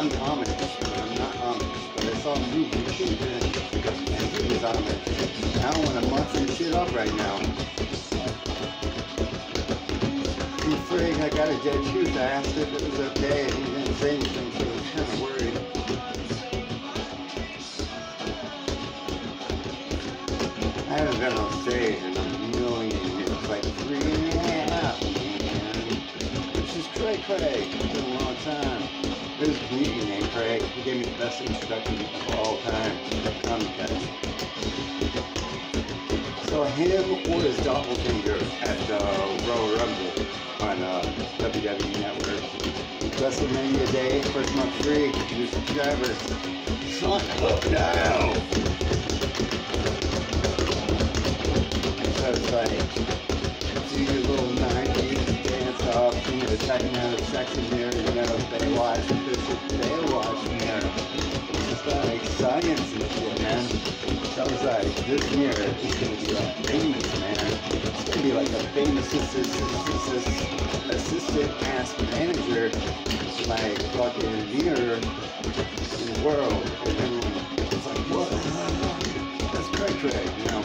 I'm Amish, but I'm not Amish. But I saw new YouTube and he was Amish. I don't want to muck some shit up right now. He frig, I got a dead tooth. I asked if it was okay and he didn't say anything, so I was kind of worried. I haven't been on stage in a million years, like three and a half, man. Which is Craig Craig. It's been a long time. There's the best of all time. So him or his doppelganger at uh, Royal Rumble on uh, WWE Network. WrestleMania Day, first month free, new subscribers. Sign now! So it's like, do your little 90s dance off, you know, checking a sexy mirror, you know, this is Baywatch mirror. It's just like science and shit, man. I was like, this mirror is gonna be like famous, man. It's gonna be like a famous assistant, assistant, assistant ass manager, like fucking mirror in the world. It's like, what? That's Craig Craig, you know.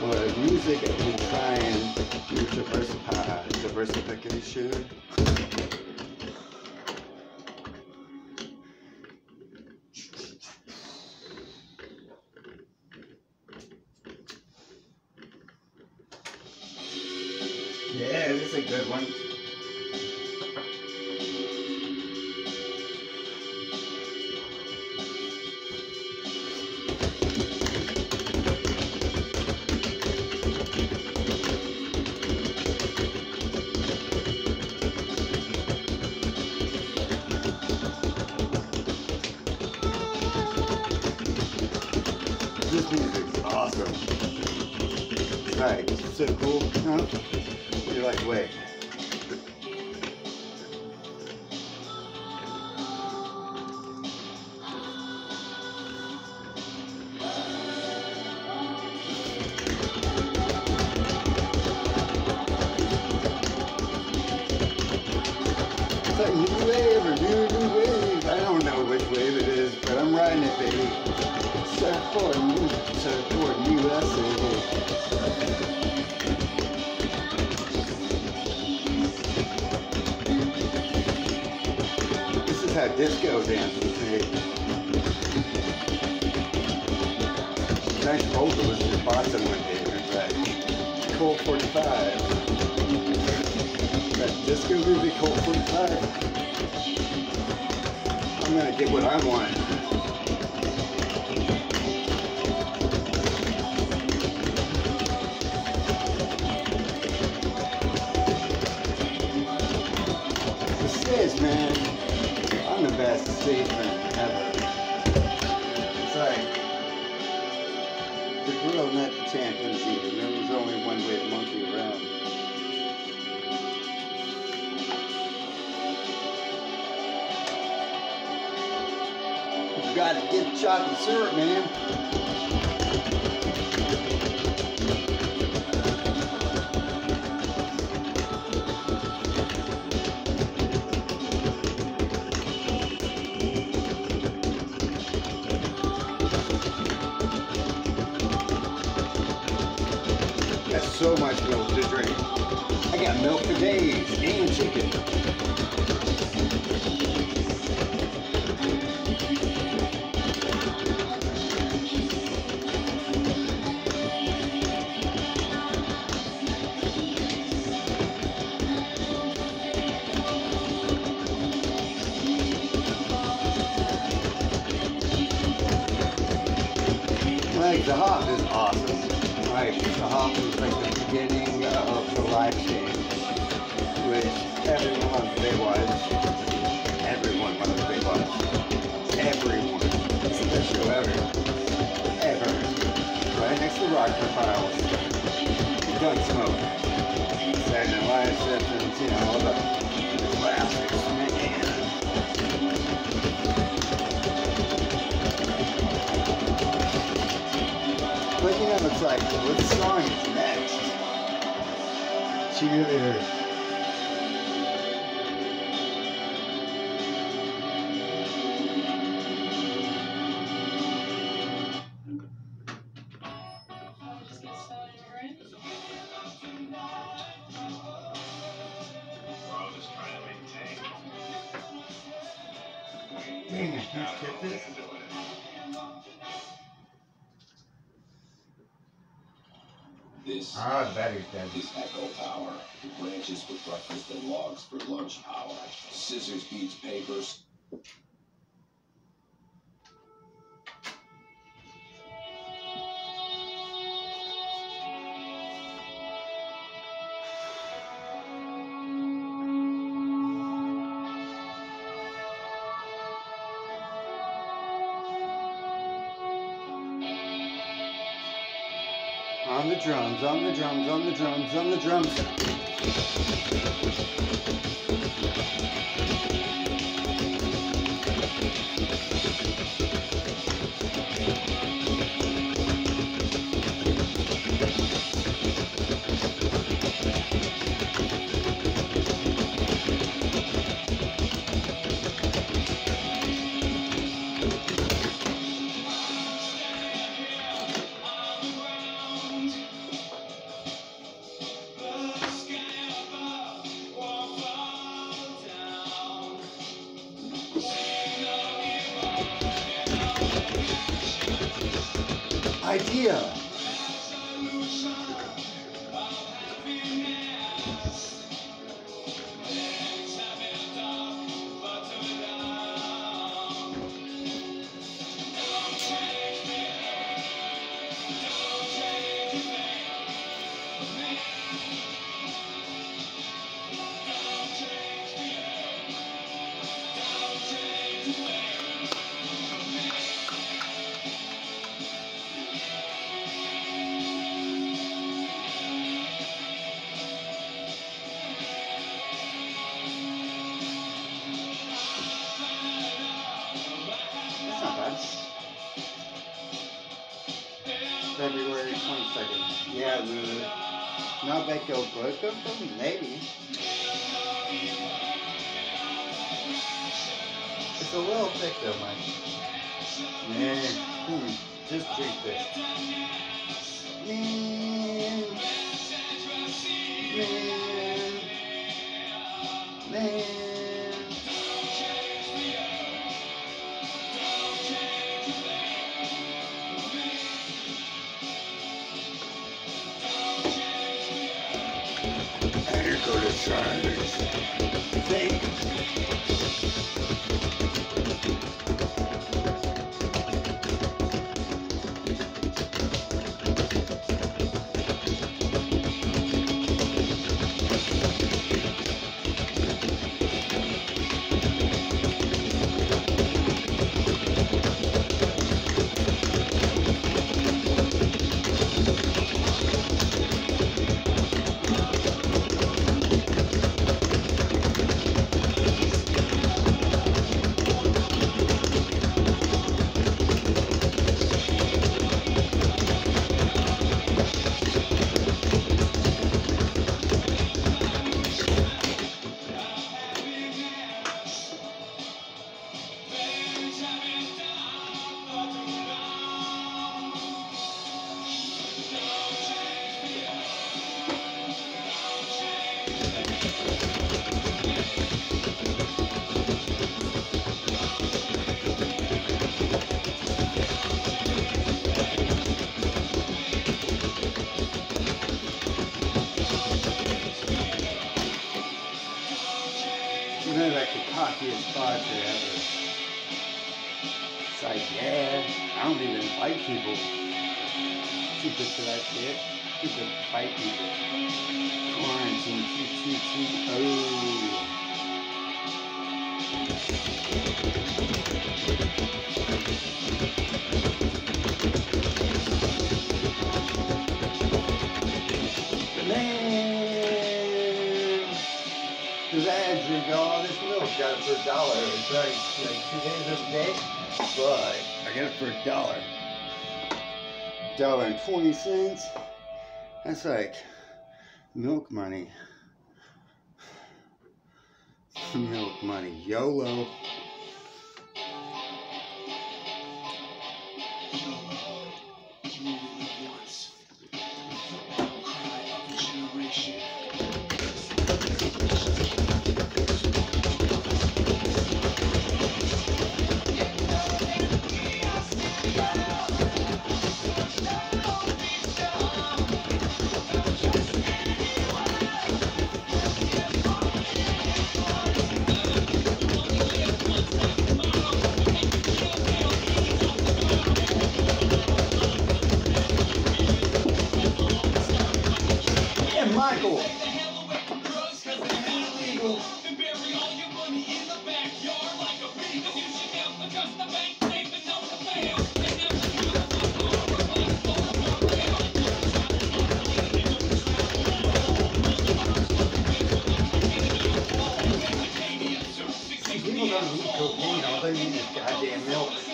But music has been trying to diversify, diversification. A good one. This music's awesome. Right, so cool, huh? It's like new wave or new new wave. I don't know which wave it is, but I'm riding it, baby. Surfboard, surfboard, USA. How disco was made. Nice vocalist in Boston one day, was like Colt 45. That disco music, Colt 45. I'm gonna get what I want. Man. Best statesman ever. It's the grill met the champions eating. There was only one way to monkey around. You gotta get chocolate syrup, man. So much milk to drink. I got milk for days and chicken. Like the hop is awesome. Like the hop is like the beginning of the live stage, which everyone wants Baywatch. Everyone wants Baywatch. Everyone. It's the best show ever. Ever. Right next to Rockford Files. Gunsmoke. Saturday Night Live sessions, you know, all the classics, man. Waking up at like, what song is next? Cheerleader. Dang, I can't get this. This Ah, the battery's dead. is Echo Power. Branches for breakfast and logs for lunch power. Scissors beats papers. Drums, on the drums, on the drums, on the drums. Idea. February 22nd. Yeah, the not Becco Broco, maybe. It's a little thick though, Mike. Yeah. Hmm. Just drink this. Man. Man. Man. Here cockiest ever. It's like, yeah, I don't even fight people. Too good for that shit. Too good fight people. Quarantine, two, oh. Cause I had to all this milk, got it for a dollar. It's like, like two days of a day, but I got it for a dollar. dollar and twenty cents. That's like milk money. milk money. YOLO. Don't eat need is goddamn milk.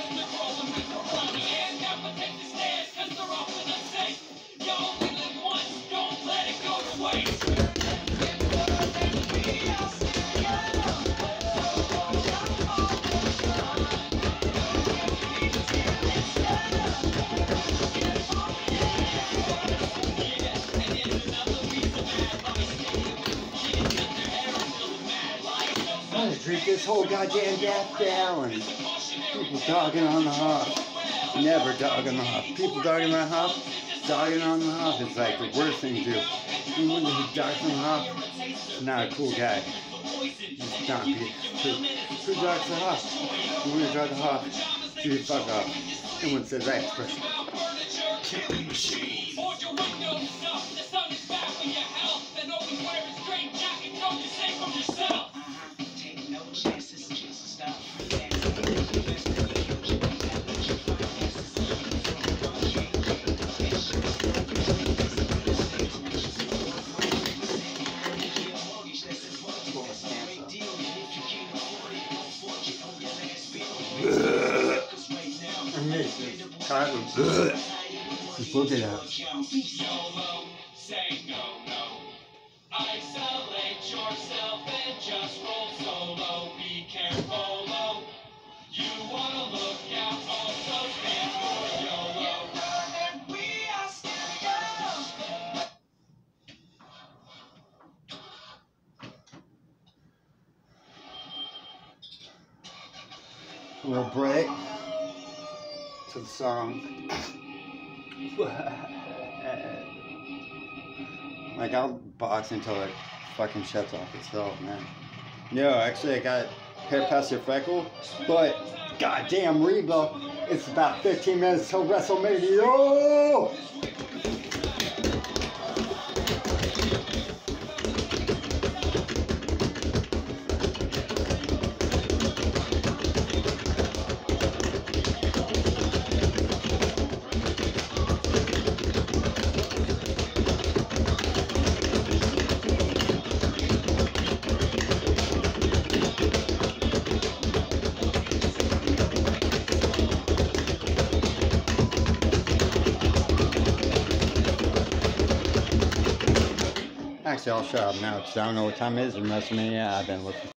Drink this whole goddamn gas gallon. People dogging on the hop. Never dogging on the hop. People dogging on the hop, dogging on the hop is like the worst thing to do. Anyone who dogs on the hop not a cool guy. Just not be who, dogs the hop? You wanna dog the hop? Do the fuck off. No one says that expression. Stand for YOLO. A little break to the song. like I'll box until it fucking shuts off itself, man. No, actually I got hair past your freckle, but goddamn Reba, it's about 15 minutes till WrestleMania. Actually, Shut up now I don't know what time it is in WrestleMania. I've been looking.